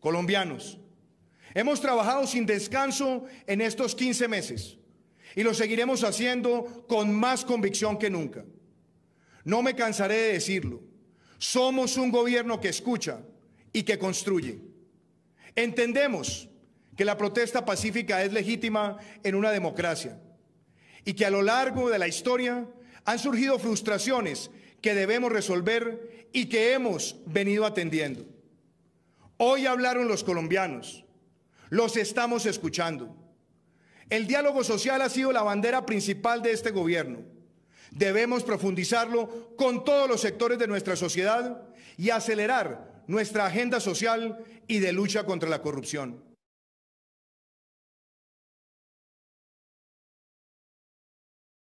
colombianos, hemos trabajado sin descanso en estos 15 meses y lo seguiremos haciendo con más convicción que nunca. No me cansaré de decirlo. Somos un gobierno que escucha y que construye. Entendemos que la protesta pacífica es legítima en una democracia y que a lo largo de la historia han surgido frustraciones que debemos resolver y que hemos venido atendiendo. Hoy hablaron los colombianos, los estamos escuchando. El diálogo social ha sido la bandera principal de este gobierno. Debemos profundizarlo con todos los sectores de nuestra sociedad y acelerar nuestra agenda social y de lucha contra la corrupción.